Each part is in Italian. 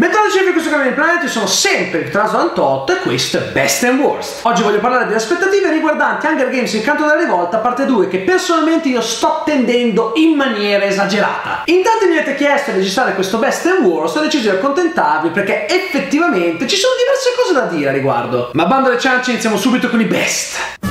Bentornati in questo canale di Planet, io sono sempre il Trasantotto e questo è Best and Worst. Oggi voglio parlare delle aspettative riguardanti Hunger Games Il canto della rivolta, parte 2, che personalmente io sto tendendo in maniera esagerata. In tanti mi avete chiesto di registrare questo Best and Worst ho deciso di accontentarvi perché effettivamente ci sono diverse cose da dire a riguardo. Ma bando alle ciance, iniziamo subito con i best.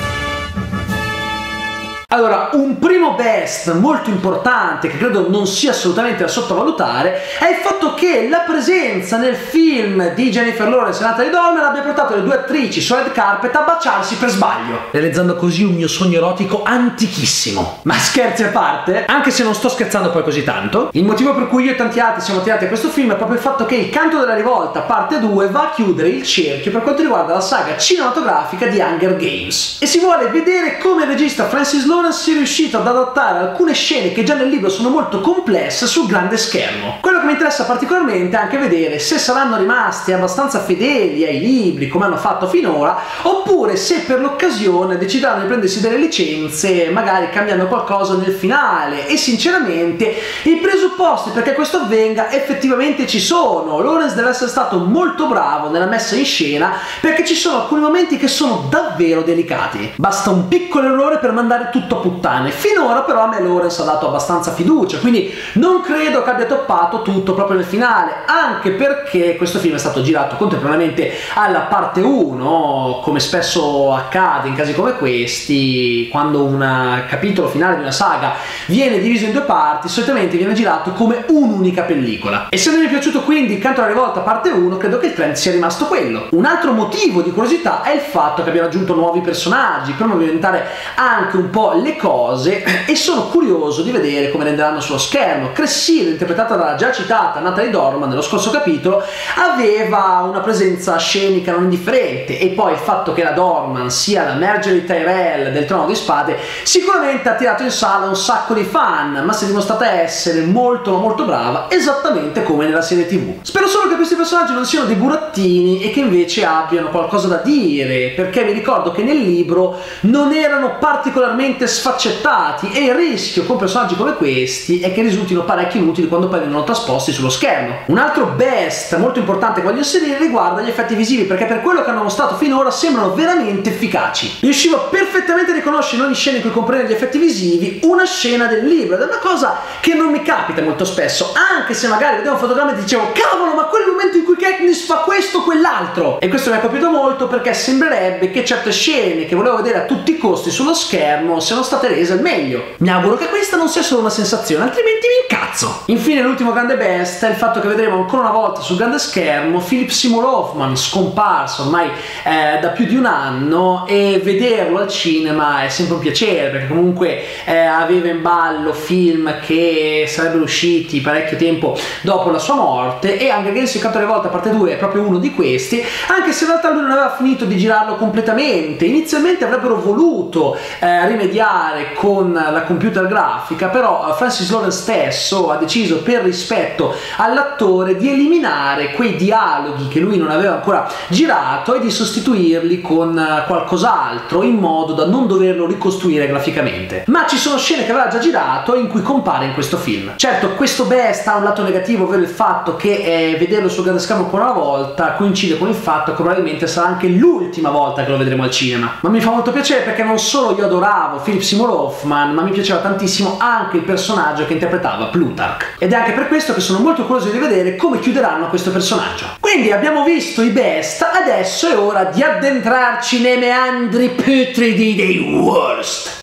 Allora, un primo best molto importante che credo non sia assolutamente da sottovalutare è il fatto che la presenza nel film di Jennifer Lawrence e Natalie Dormer abbia portato le due attrici su red carpet a baciarsi per sbaglio, realizzando così un mio sogno erotico antichissimo. Ma scherzi a parte, anche se non sto scherzando poi così tanto, il motivo per cui io e tanti altri siamo tirati a questo film è proprio il fatto che Il canto della rivolta, parte 2, va a chiudere il cerchio per quanto riguarda la saga cinematografica di Hunger Games. E si vuole vedere come il regista Francis Lawrence Nolan sia riuscito ad adattare alcune scene che già nel libro sono molto complesse sul grande schermo. Quello che mi interessa particolarmente è anche vedere se saranno rimasti abbastanza fedeli ai libri come hanno fatto finora oppure se per l'occasione decideranno di prendersi delle licenze magari cambiando qualcosa nel finale e sinceramente i presupposti perché questo avvenga effettivamente ci sono. Lawrence deve essere stato molto bravo nella messa in scena perché ci sono alcuni momenti che sono davvero delicati. Basta un piccolo errore per mandare tutto tutto puttane. Finora però a me Lawrence ha dato abbastanza fiducia, quindi non credo che abbia toppato tutto proprio nel finale, anche perché questo film è stato girato contemporaneamente alla parte 1, come spesso accade in casi come questi, quando un capitolo finale di una saga viene diviso in due parti, solitamente viene girato come un'unica pellicola. E se non mi è piaciuto quindi il canto alla rivolta parte 1, credo che il trend sia rimasto quello. Un altro motivo di curiosità è il fatto che abbiano aggiunto nuovi personaggi, per diventare anche un po' le cose e sono curioso di vedere come renderanno sullo schermo. Cressile, interpretata dalla già citata Natalie Dorman nello scorso capitolo, aveva una presenza scenica non indifferente e poi il fatto che la Dorman sia la Marjorie Tyrell del Trono di Spade sicuramente ha tirato in sala un sacco di fan, ma si è dimostrata essere molto molto brava esattamente come nella serie tv. Spero solo che questi personaggi non siano dei burattini e che invece abbiano qualcosa da dire, perché mi ricordo che nel libro non erano particolarmente sfaccettati e il rischio con personaggi come questi è che risultino parecchio inutili quando poi vengono trasposti sullo schermo. Un altro best molto importante che voglio inserire riguarda gli effetti visivi perché per quello che hanno mostrato finora sembrano veramente efficaci. Riuscivo perfettamente a riconoscere in ogni scena in cui comprende gli effetti visivi una scena del libro ed è una cosa che non mi capita molto spesso, anche se magari vedevo un fotogramma e dicevo cavolo ma quel momento in cui Katniss fa questo o quell'altro e questo mi ha colpito molto perché sembrerebbe che certe scene che volevo vedere a tutti i costi sullo schermo siano state rese al meglio. Mi auguro che questa non sia solo una sensazione, altrimenti mi incazzo. Infine l'ultimo grande best è il fatto che vedremo ancora una volta sul grande schermo Philip Seymour Hoffman scomparso ormai eh, da più di un anno e vederlo al cinema è sempre un piacere perché comunque eh, aveva in ballo film che sarebbero usciti parecchio tempo dopo la sua morte e anche Games il canto volte parte 2 è proprio uno di questi anche se in realtà lui non aveva finito di girarlo completamente inizialmente avrebbero voluto eh, rimediare con la computer grafica però Francis Lawrence stesso ha deciso per rispetto all'attore di eliminare quei dialoghi che lui non aveva ancora girato e di sostituirli con qualcos'altro in modo da non doverlo ricostruire graficamente. Ma ci sono scene che aveva già girato in cui compare in questo film. Certo questo best ha un lato negativo ovvero il fatto che eh, vederlo sul grande schermo ancora una volta coincide con il fatto che probabilmente sarà anche l'ultima volta che lo vedremo al cinema. Ma mi fa molto piacere perché non solo io adoravo Philip Seymour Hoffman ma mi piaceva tantissimo anche il personaggio che interpretava Plutarch. Ed è anche per questo che sono molto curioso di vedere come chiuderanno questo personaggio. Quindi abbiamo visto i best adesso è ora di addentrarci nei meandri putridi dei worst.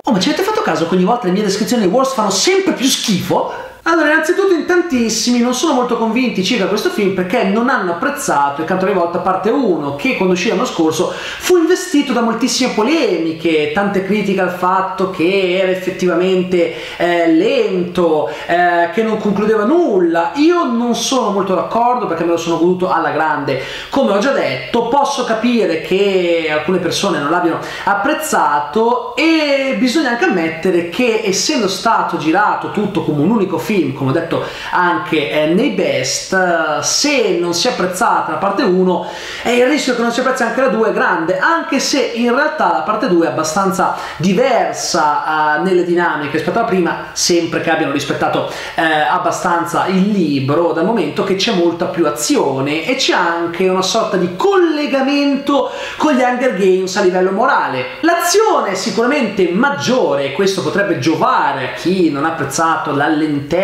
Oh, ma ci avete fatto caso che ogni volta le mie descrizioni dei Wars fanno sempre più schifo? Allora, innanzitutto in tantissimi non sono molto convinti circa questo film perché non hanno apprezzato il canto di volta parte 1 che quando uscì l'anno scorso fu investito da moltissime polemiche, tante critiche al fatto che era effettivamente eh, lento, eh, che non concludeva nulla. Io non sono molto d'accordo perché me lo sono goduto alla grande. Come ho già detto, posso capire che alcune persone non l'abbiano apprezzato e bisogna anche ammettere che essendo stato girato tutto come un unico film film, come ho detto anche eh, nei best, eh, se non si è apprezzata la parte 1 è il rischio che non si apprezzi anche la 2 è grande, anche se in realtà la parte 2 è abbastanza diversa uh, nelle dinamiche rispetto alla prima, sempre che abbiano rispettato uh, abbastanza il libro, dal momento che c'è molta più azione e c'è anche una sorta di collegamento con gli Hunger Games a livello morale. L'azione è sicuramente maggiore, questo potrebbe giovare a chi non ha apprezzato la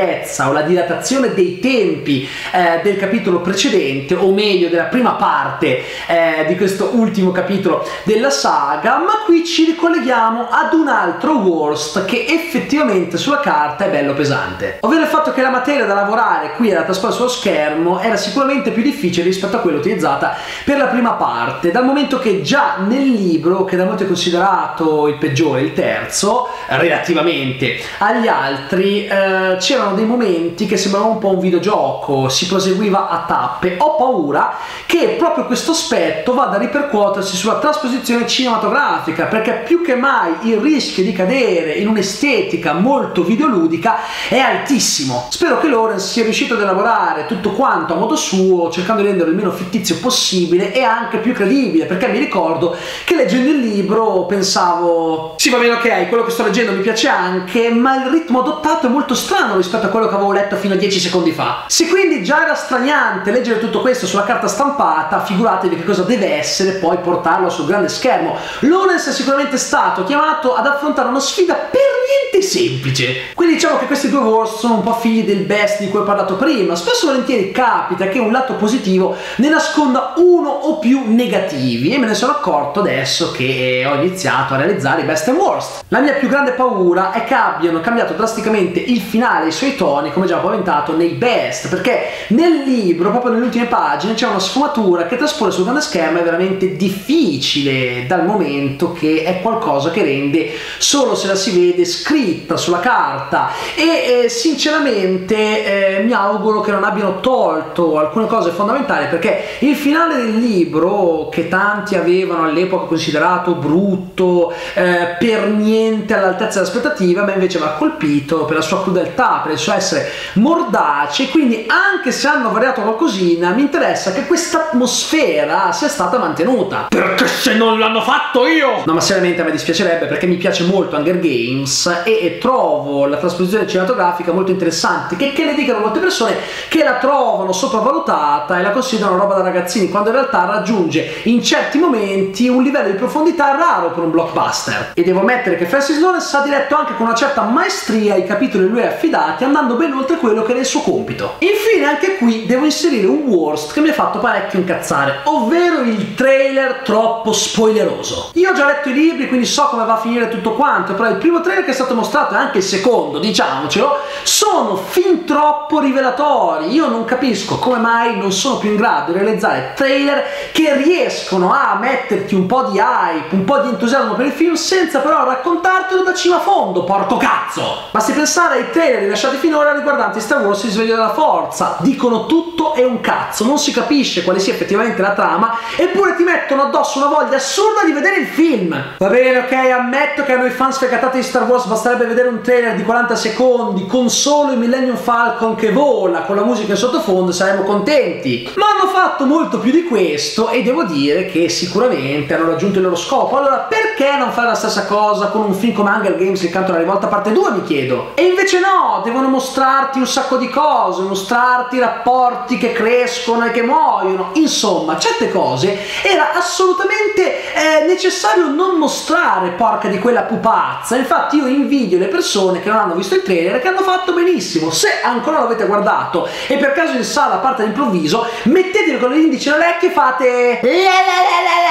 lentezza o la dilatazione dei tempi eh, del capitolo precedente, o meglio della prima parte eh, di questo ultimo capitolo della saga, ma qui ci ricolleghiamo ad un altro worst che effettivamente sulla carta è bello pesante. Ovvero il fatto che la materia da lavorare qui era trasposta sullo schermo era sicuramente più difficile rispetto a quella utilizzata per la prima parte, dal momento che già nel libro, che da molti è considerato il peggiore, il terzo, relativamente agli altri, eh, c'erano dei momenti che sembravano un po' un videogioco, si proseguiva a tappe. Ho paura che proprio questo aspetto vada a ripercuotersi sulla trasposizione cinematografica, perché più che mai il rischio di cadere in un'estetica molto videoludica è altissimo. Spero che Lawrence sia riuscito ad elaborare tutto quanto a modo suo, cercando di renderlo il meno fittizio possibile e anche più credibile, perché mi ricordo che leggendo il libro pensavo, sì va bene ok, quello che sto leggendo mi piace anche, ma il ritmo adottato è molto strano rispetto a quello che avevo letto fino a 10 secondi fa. Se quindi già era straniante leggere tutto questo sulla carta stampata, figuratevi che cosa deve essere poi portarlo sul grande schermo. Lawrence è sicuramente stato chiamato ad affrontare una sfida per niente semplice. Quindi diciamo che questi due wars sono un po' figli del best di cui ho parlato prima. Spesso e volentieri capita che un lato positivo ne nasconda uno o più negativi e me ne sono accorto adesso che ho iniziato a realizzare i best and worst. La mia più grande paura è che abbiano cambiato drasticamente il finale e i suoi toni, come già paventato nei best, perché nel libro, proprio nelle ultime pagine, c'è una sfumatura che trasporre sul grande schermo è veramente difficile dal momento che è qualcosa che rende solo se la si vede scritta sulla carta. E eh, sinceramente eh, mi auguro che non abbiano tolto alcune cose fondamentali perché il finale del libro che tanti avevano all'epoca considerato brutto eh, per niente all'altezza delle aspettative a me invece ha colpito per la sua crudeltà per il suo essere mordace quindi anche se hanno variato qualcosina mi interessa che questa atmosfera sia stata mantenuta. Perché se non l'hanno fatto io? No ma seriamente a me dispiacerebbe perché mi piace molto Hunger Games e, e trovo la trasposizione cinematografica molto interessante che, che ne dicano molte persone che la trovano sopravvalutata e la considerano roba da ragazzini quando in realtà raggiunge in certi momenti un livello di profondità raro per un blockbuster. E devo ammettere che Francis Lawrence ha diretto anche con una certa maestria i capitoli lui affidati andando ben oltre quello che era il suo compito. Infine anche qui devo inserire un worst che mi ha fatto parecchio incazzare ovvero il trailer troppo spoileroso. Io ho già letto i libri quindi so come va a finire tutto quanto però il primo trailer che è stato mostrato e anche il secondo diciamocelo sono fin troppo rivelatori. Io non capisco come mai non sono più in grado di realizzare trailer che riescono a metterti un po' di hype un po' di entusiasmo per il film senza però raccontartelo da cima a fondo porco cazzo! Basti pensare ai trailer rilasciati finora riguardanti Star Wars il sveglio della forza dicono tutto e un cazzo non si capisce quale sia effettivamente la trama eppure ti mettono addosso una voglia assurda di vedere il film. Va bene ok ammetto che a noi fan sfegatati di Star Wars basterebbe vedere un trailer di 40 secondi con solo il Millennium Falcon che vola con la musica in sottofondo saremmo contenti. Ma hanno fatto molto più di questo e devo dire che sicuramente hanno raggiunto il loro scopo. Allora perché non fare la stessa cosa con un film come Hunger Games il canto della rivolta parte 2 mi chiedo? E invece no devono mostrarti un sacco di cose mostrarti rapporti che crescono e che muoiono. Insomma certe cose era assolutamente eh, necessario non mostrare porca di quella pupazza. Infatti io invidio le persone che non hanno visto il trailer e che hanno fatto benissimo. Se ancora lo avete guardato e per caso in sala parte all'improvviso mettetelo con l'indice all'orecchio e fate guardando in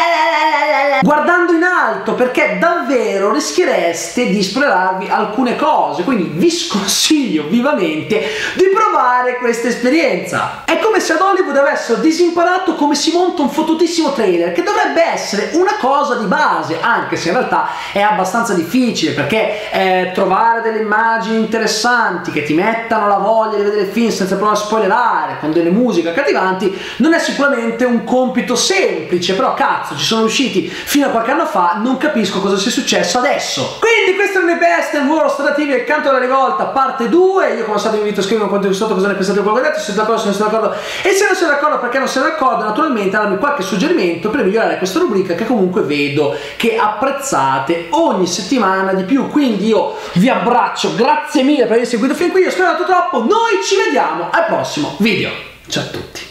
alto perché davvero rischiereste di spoilerarvi alcune cose. Quindi vi sconsiglio vivamente di provare questa esperienza. È come se ad Hollywood avessero disimparato come si monta un fottutissimo trailer che dovrebbe essere una cosa di base anche se in realtà è abbastanza difficile perché eh, trovare delle immagini interessanti che ti mettano la voglia di vedere il film senza provare a spoilerare con delle musiche accattivanti non è sicuramente un compito semplice. Però cazzo ci sono riusciti fino a qualche anno fa non non capisco cosa sia successo adesso. Quindi questo è il best and worst relativi al canto della rivolta, parte 2. Io come stato vi invito a scrivere un commento sotto cosa ne pensate di quello che ho detto, se siete d'accordo, se non siete d'accordo. E se non siete d'accordo perché non siete d'accordo, naturalmente darmi qualche suggerimento per migliorare questa rubrica che comunque vedo che apprezzate ogni settimana di più. Quindi io vi abbraccio, grazie mille per aver seguito fin qui, io spero tanto troppo. Noi ci vediamo al prossimo video. Ciao a tutti.